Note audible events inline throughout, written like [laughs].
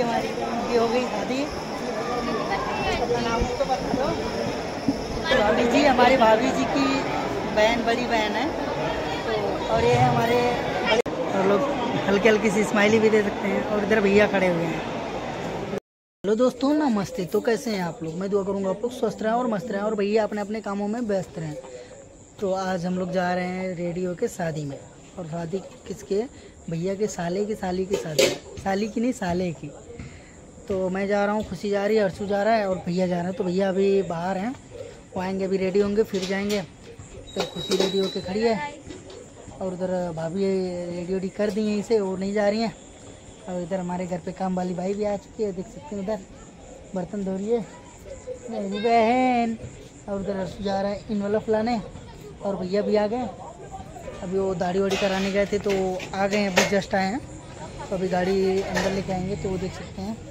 इनकी हमारी इनकी हो गई शादी। भाभी जी, हमारे भाभी जी की बहन, बड़ी बहन है। तो और ये हमारे और लोग हल्की हल्की सी स्माइली भी दे सकते हैं, और इधर भैया खड़े हुए हैं। हेलो दोस्तों, नमस्ते। तो कैसे हैं आप लोग? मैं दुआ करूँगा आप लोग स्वस्थ रहें और मस्त रहें, और भैया अपने अपने कामों में व्यस्त रहें। तो आज हम लोग जा रहे हैं रेडियो के शादी में। और शादी किसके? भैया के साले की, साली की शादी। साली की नहीं, साले की। तो मैं जा रहा हूँ, खुशी जा रही है अर्शु जा रहा है और भैया जा रहे हैं। तो भैया अभी बाहर हैं, वो आएँगे अभी रेडी होंगे, फिर जाएँगे। तो खुशी रेडी होके खड़ी है और उधर भाभी रेडी वेडी कर दी हैं इसे, वो नहीं जा रही हैं। और इधर हमारे घर पे काम वाली भाई भी आ चुकी है, देख सकते हैं उधर। बर्तन धो रही है। बहन। और उधर अर्शु जा रहा है इन्वलफ लाने और भैया भी आ गए। अभी वो दाढ़ी वाड़ी कराने गए थे तो आ गए अभी जस्ट आए हैं। तो अभी गाड़ी अंदर लेके आएँगे तो वो देख सकते हैं।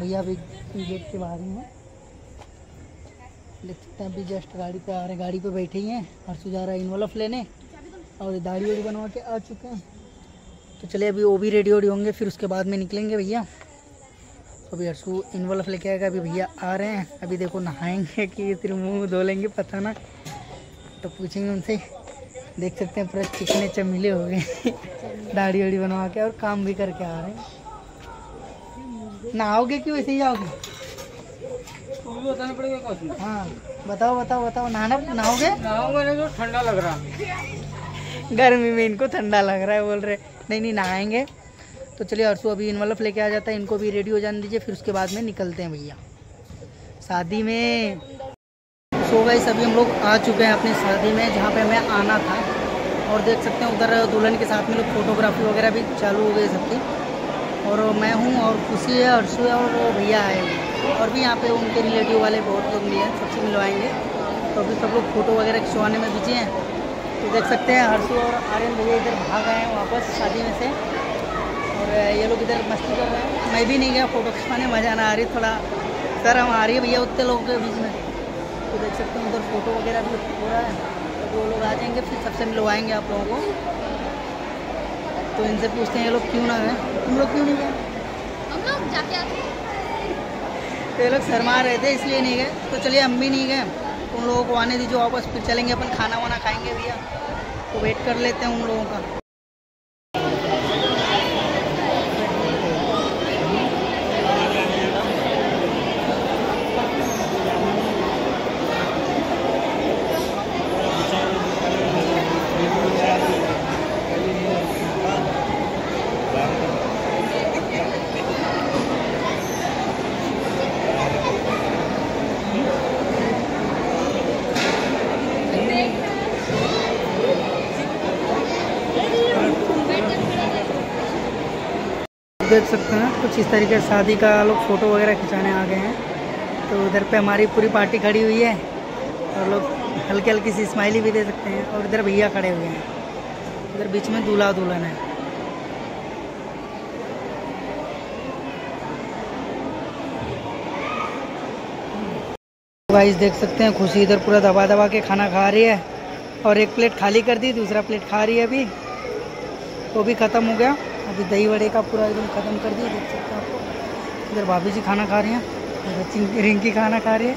भैया अभी गेट के बाहर ही हैं देख सकते हैं, अभी जस्ट गाड़ी पे आ रहे गाड़ी पे बैठे ही हैं अर्शु जा रहा है इन्वलफ लेने और दाढ़ी वाड़ी बनवा के आ चुके हैं। तो चलिए अभी वो भी रेडी वेडी होंगे, फिर उसके बाद में निकलेंगे भैया। तो अभी हर्षू इन्वॉल्व लेके आएगा अभी भैया आ रहे हैं। अभी देखो नहाएँगे कि फिर मुँह धो लेंगे, पता ना। तो पूछेंगे उनसे। देख सकते हैं, पूरा चिकने चमीले हो गए। [laughs] दाढ़ी वाड़ी बनवा के और काम भी करके आ रहे हैं। नहाओगे कि वैसे ही आओगे? बताना पड़ेगा कुछ हाँ बताओ बताओ बताओ। नहाना नहाओगे? नहाऊँगा तो ठंडा लग रहा। गर्मी में इनको ठंडा लग रहा है बोल रहे। नहीं नहीं नहाएँगे। तो चलिए अर्सू अभी इन्वल्फ लेके आ जाता है। इनको भी रेडी हो जाने दीजिए फिर उसके बाद में निकलते हैं भैया। शादी में। सो गए सभी हम लोग आ चुके हैं अपनी शादी में जहाँ पे हमें आना था। और देख सकते हैं उधर दुल्हन के साथ में लोग फोटोग्राफी वगैरह भी चालू हो गई सबकी। और मैं हूँ और खुशी है अर्शु है और भैया आए हुए। और भी यहाँ पे उनके रिलेटिव वाले बहुत लोग मिले हैं, सबसे मिलवाएँगे। तो अभी सब लोग फ़ोटो वगैरह खिंचवाने में बिज़ी हैं। तो देख सकते हैं, हर्षु और आर्यन भैया इधर भाग आए हैं वापस शादी में से। और ये लोग इधर मस्ती कर रहे हैं। मैं भी नहीं गया फ़ोटो खिंचवाने, मज़ा ना आ रही, थोड़ा सर हम आ रही है भैया उतने लोगों के बीच में। तो देख सकते हैं उधर फ़ोटो वगैरह भी हो रहा है। तो वो लोग आ जाएँगे, फिर सबसे मिलवाएँगे आप लोगों को। तो इनसे पूछते हैं ये लोग क्यों ना गए तुम लोग क्यों नहीं गए? हम लोग जाके आते तो ये लोग शर्मा रहे थे इसलिए नहीं गए। तो चलिए हम भी नहीं गए। उन लोगों को आने दीजिए वापस फिर चलेंगे अपन खाना वाना खाएँगे भैया। तो वेट कर लेते हैं उन लोगों का। देख सकते हैं। कुछ इस तरीके से शादी का लोग फ़ोटो वगैरह खिंचाने आ गए हैं। तो उधर पे हमारी पूरी पार्टी खड़ी हुई है। और लोग हल्की हल्की सी स्माइली भी दे सकते हैं। और इधर भैया खड़े हुए हैं। इधर बीच में दूल्हा दुल्हन है। गाइस देख सकते हैं, खुशी इधर पूरा दबा दबा के खाना खा रही है। और एक प्लेट खाली कर दी, दूसरा प्लेट खा रही है अभी। वो भी ख़त्म हो गया। अभी दही वड़े का पूरा एकदम ख़त्म कर दिया, देख सकते हैं आपको। इधर भाभी जी खाना खा रही हैं, इधर चिंकी रिंकी खाना खा रही है,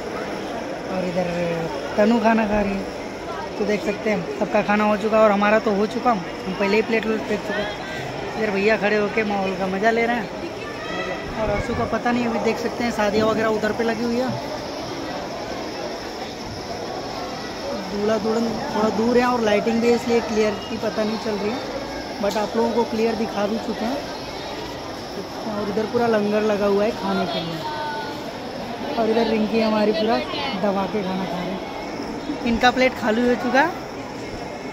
और इधर तनु खाना खा रही है। तो देख सकते हैं, सबका खाना हो चुका और हमारा तो हो चुका। हम पहले ही प्लेट फेंक चुके इधर भैया खड़े होके माहौल का मज़ा ले रहे हैं। और अर्शु का पता नहीं, अभी देख सकते हैं, शादियाँ वगैरह उधर पे लगी हुई है। दूल्हा दुल्हन थोड़ा दूर है और लाइटिंग भी इसलिए क्लियरिटी पता नहीं चल रही है। बट आप लोगों को क्लियर दिखा भी चुके हैं। और इधर पूरा लंगर लगा हुआ है खाने के लिए। और इधर रिंकी हमारी पूरा दबा के खाना खा रहे हैं। इनका प्लेट खाली हो चुका।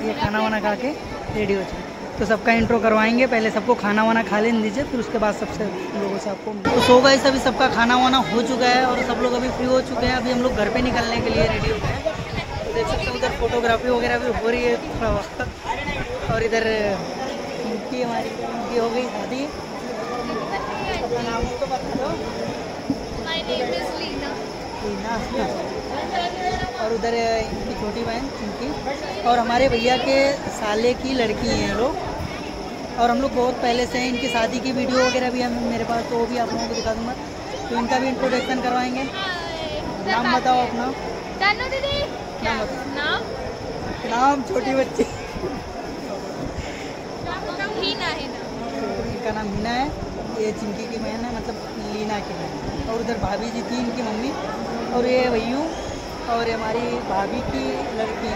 ये खाना वाना खा के रेडी हो चुका। तो सबका इंट्रो करवाएँगे। पहले सबको खाना वाना खा लेने दीजिए, फिर उसके बाद सबसे लोगों से आपको तो सो गए अभी सबका खाना वाना हो चुका है और सब लोग अभी फ्री हो चुके हैं। अभी हम लोग घर पे निकलने के लिए रेडी हो गए हैं। देख सकते हैं, उधर फोटोग्राफी वगैरह भी हो रही है थोड़ा वक्त और इधर इनकी हमारी इनकी हो गई शादी। अपना नाम तो बता दो माय नेम इज़ लीना और उधर इनकी छोटी बहन चिंकी। और हमारे भैया के साले की लड़की हैं लोग। और हम लोग बहुत पहले से हैं इनकी शादी की वीडियो वगैरह भी हम मेरे पास तो वो भी आप लोगों को दिखा दूँगा। तो इनका भी इंट्रोडक्शन करवाएँगे। नाम बताओ अपना। नाम? नाम छोटी बच्ची। इनका नाम हीना है, ये चिंकी की बहन है मतलब लीना की बहन और उधर भाभी जी थी इनकी मम्मी। और ये भैयू और हमारी भाभी की लड़की।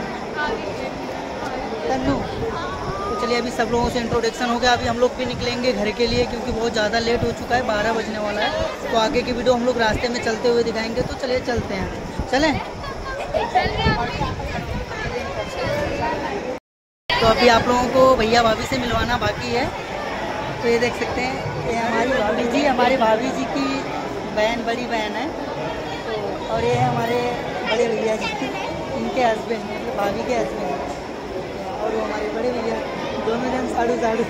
तन्नू। तो चलिए अभी सब लोगों से इंट्रोडक्शन हो गया। अभी हम लोग भी निकलेंगे घर के लिए क्योंकि बहुत ज़्यादा लेट हो चुका है, बारह बजने वाला है। तो आगे की वीडियो हम लोग रास्ते में चलते हुए दिखाएँगे। तो चलिए चलते हैं। चलें? तो अभी आप लोगों को भैया भाभी से मिलवाना बाकी है। तो ये देख सकते हैं, ये हमारी भाभी जी, हमारे भाभी जी की बहन, बड़ी बहन है। तो और ये हमारे बड़े भैया जी की, इनके हस्बैंड मतलब भाभी के हस्बैंड और वो हमारे बड़े भैया, दोनों जन साड़ू साड़ू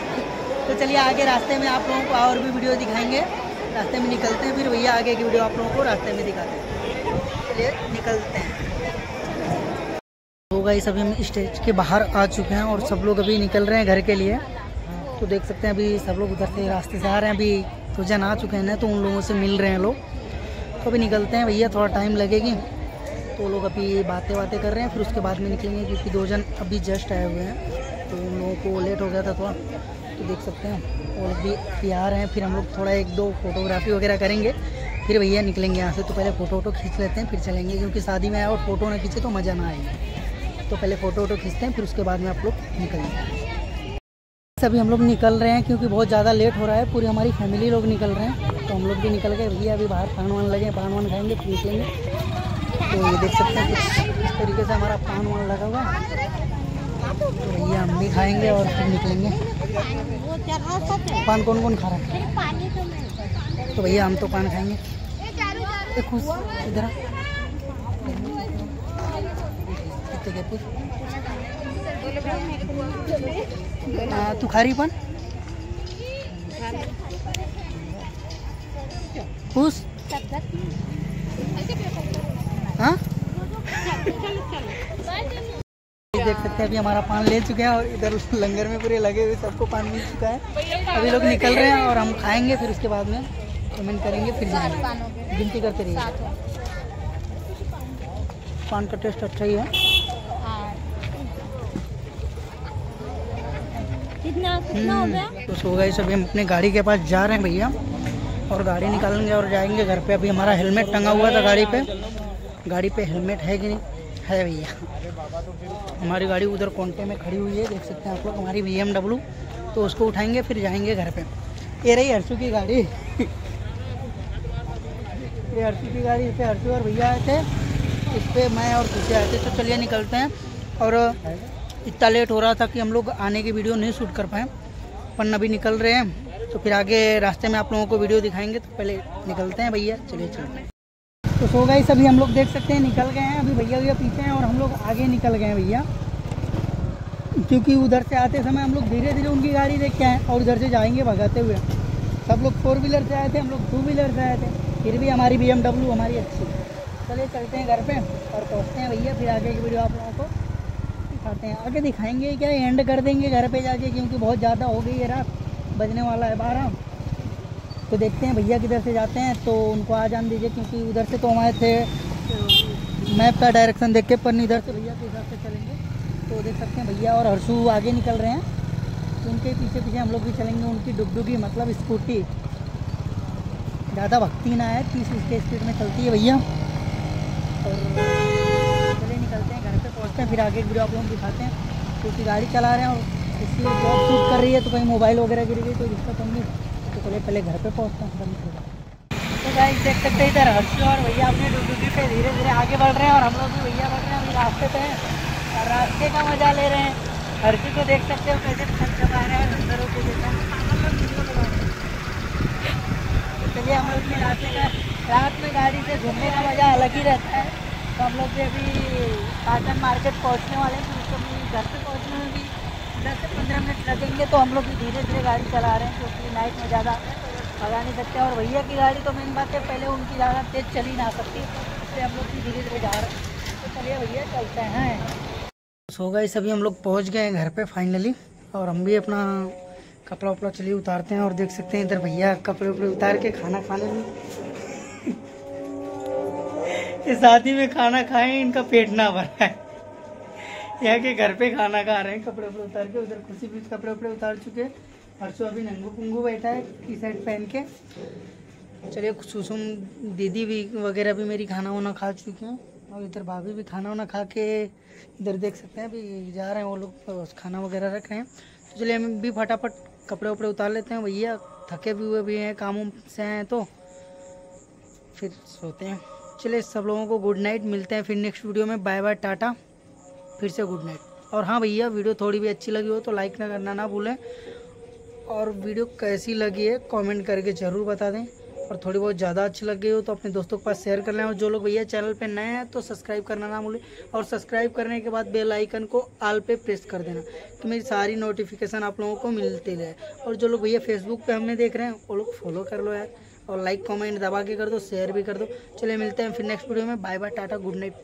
तो चलिए, आगे रास्ते में आप लोगों को और भी वीडियो दिखाएँगे। रास्ते में निकलते हैं, फिर भैया आगे की वीडियो आप लोगों को रास्ते में दिखाते हैं। चलिए, निकलते हैं। तो गाइस अभी हम स्टेज के बाहर आ चुके हैं और सब लोग अभी निकल रहे हैं घर के लिए। तो देख सकते हैं अभी सब लोग उधर से रास्ते से आ रहे हैं अभी। तो जन आ चुके हैं ना तो उन लोगों से मिल रहे हैं लोग। तो अभी निकलते हैं भैया, थोड़ा टाइम लगेगी। तो लोग अभी बातें बातें कर रहे हैं, फिर उसके बाद में निकलेंगे क्योंकि दो जन अभी जस्ट आए हुए हैं। तो उन लोगों को लेट हो गया था थोड़ा। तो देख सकते हैं, वो लोग भी अभी आ रहे हैं। फिर हम लोग थोड़ा एक दो फोटोग्राफी वगैरह करेंगे। फिर भैया निकलेंगे यहाँ से तो पहले फ़ोटो वोटो खींच लेते हैं, फिर चलेंगे। क्योंकि शादी में आए और फ़ोटो ना खींचे तो मज़ा ना आएगा तो पहले फ़ोटो वोटो खींचते हैं, फिर उसके बाद में आप लोग निकलेंगे। अभी हम लोग निकल रहे हैं क्योंकि बहुत ज़्यादा लेट हो रहा है। पूरी हमारी फैमिली लोग निकल रहे हैं। तो हम लोग भी निकल गए। भैया अभी बाहर पान वान लगे पान वान खाएँगे फिर निकलेंगे तो ये देख सकते हैं इस तरीके से हमारा पान वान लगा हुआ तो भैया हम भी खाएँगे और फिर निकलेंगे। पान कौन कौन खा रहा है? तो भैया हम तो पान खाएँगे। इधर तू खा रही पण? खुश? हाँ? देख सकते हैं, अभी हमारा पान ले चुके हैं और इधर लंगर में पूरे लगे हुए, सबको पान मिल चुका है। अभी लोग निकल रहे हैं और हम खाएँगे, फिर उसके बाद में कमेंट करेंगे, फिर गिनती करते रहिए। पान का टेस्ट अच्छा ही है। कितना कितना हो गया? तो सो गए अभी हम अपने गाड़ी के पास जा रहे हैं भैया और गाड़ी निकालेंगे और जाएँगे घर पे। अभी हमारा हेलमेट टंगा हुआ था गाड़ी पे। गाड़ी पे हेलमेट है कि नहीं? है भैया। हमारी गाड़ी उधर कोंटे में खड़ी हुई है देख सकते हैं आप लोग हमारी बी तो उसको उठाएँगे फिर जाएँगे घर पे। ये रही हर्षू की गाड़ी। ये हर्षू की गाड़ी इस पे हर्षू और भैया आए थे। इस पर मैं और खुशी आए थे। तो चलिए निकलते हैं और इतना लेट हो रहा था कि हम लोग आने की वीडियो नहीं शूट कर पाए। पर अभी निकल रहे हैं। तो फिर आगे रास्ते में आप लोगों को वीडियो दिखाएँगे तो पहले निकलते हैं भैया। चलिए चलते हैं तो सो गई सभी हम लोग देख सकते हैं, निकल गए हैं। अभी भैया भैया पीछे हैं और हम लोग आगे निकल गए हैं भैया। क्योंकि उधर से आते समय हम लोग धीरे धीरे उनकी गाड़ी देख के आए और उधर से जाएँगे भगाते हुए। सब लोग फोर व्हीलर से आए थे, हम लोग टू व्हीलर से आए थे। फिर भी हमारी बी हमारी अच्छी। चलिए, चलते हैं घर पे और पहुँचते हैं भैया। फिर आगे की वीडियो आप लोगों को दिखाते हैं। आगे दिखाएँगे क्या एंड कर देंगे घर पे जाके, क्योंकि बहुत ज़्यादा हो गई है रात। बजने वाला है बारह। तो देखते हैं भैया किधर से जाते हैं। तो उनको आ जान दीजिए, क्योंकि उधर से तो हम आए थे मैप का डायरेक्शन देख के, पर इधर से भैया के हिसाब से चलेंगे। तो देख सकते हैं भैया और हर्षू आगे निकल रहे हैं। उनके पीछे पीछे हम लोग भी चलेंगे, उनकी डुगडुगी मतलब स्कूटी। ज़्यादा भक्ति ना है तीस उसके स्पीड में चलती है भैया। और निकलते हैं, घर पे पहुँचते हैं, फिर आगे वीडियो आप लोग को दिखाते हैं, क्योंकि गाड़ी चला रहे हैं और इसलिए ब्लॉग शूट कर रही है तो कहीं मोबाइल वगैरह गिर गई, कोई दिक्कत होंगी तो पहले पहले घर पर पहुँचते हैं। तो गाइस देख सकते हैं इधर हर्षू और भैया अपने डुडुगी पे धीरे धीरे आगे बढ़ रहे हैं और हम लोग भी भैया बढ़ रहे हैं अभी रास्ते पे हैं। और रास्ते का मज़ा ले रहे हैं। हर्षू को देख सकते हो कैसे छत चला रहे हैं अंदरों को देखा तो चलिए, हम लोग रास्ते का रात में गाड़ी से घूमने का मज़ा अलग ही रहता है। तो हम लोग भी अभी काटन मार्केट पहुँचने वाले हैं फिर उसको भी घर पे पहुँचने में भी दस से पंद्रह मिनट लगेंगे तो हम लोग भी धीरे धीरे गाड़ी चला रहे हैं क्योंकि नाइट में ज़्यादा भगा नहीं सकते और भैया की गाड़ी तो मेन बात है, पहले उनकी ज़्यादा तेज़ चली ना सकती, इसलिए हम लोग भी धीरे धीरे जा रहे हैं। तो चलिए भैया, चलते हैं। सो गए सभी हम लोग पहुँच गए हैं घर पे फाइनली और हम भी अपना कपड़ा उपड़ा चलिए उतारते हैं और देख सकते हैं इधर भैया कपड़े उपड़े उतार के खाना खाने में। इस शादी में खाना खाएँ, इनका पेट ना भरा है यहाँ के घर पे खाना खा रहे हैं, कपड़े उपड़े उतार के उधर खुशी भी कपड़े उपड़े उतार चुके हैं। हर्षो अभी नंगू पुंगू बैठा है टी शर्ट पहन के। चलिए सुसुम दीदी भी वगैरह भी मेरी खाना वाना खा चुकी हैं, और इधर भाभी भी खाना वाना खा के इधर देख सकते हैं, अभी जा रहे हैं वो लोग खाना वगैरह रख रहे हैं। तो चलिए, हम भी फटाफट कपड़े उपड़े उतार लेते हैं। भैया, थके भी हुए भी हैं, कामों से हैं तो फिर सोते हैं। चलिए सब लोगों को गुड नाइट मिलते हैं फिर नेक्स्ट वीडियो में। बाय बाय टाटा फिर से गुड नाइट और हाँ भैया वीडियो थोड़ी भी अच्छी लगी हो तो लाइक ना करना ना भूलें। और वीडियो कैसी लगी है कमेंट करके ज़रूर बता दें। और थोड़ी बहुत ज़्यादा अच्छी लग गई हो तो अपने दोस्तों के पास शेयर कर लें। और जो लोग भैया चैनल पे नए हैं तो सब्सक्राइब करना ना भूलें। और सब्सक्राइब करने के बाद बेल आइकन को आल पे प्रेस कर देना कि मेरी सारी नोटिफिकेशन आप लोगों को मिलती रहे। और जो लोग भैया फेसबुक पे हमें देख रहे हैं, वो लोग फॉलो कर लो यार। और लाइक कमेंट दबा के कर दो शेयर भी कर दो। चलिए मिलते हैं फिर नेक्स्ट वीडियो में। Bye bye tata good night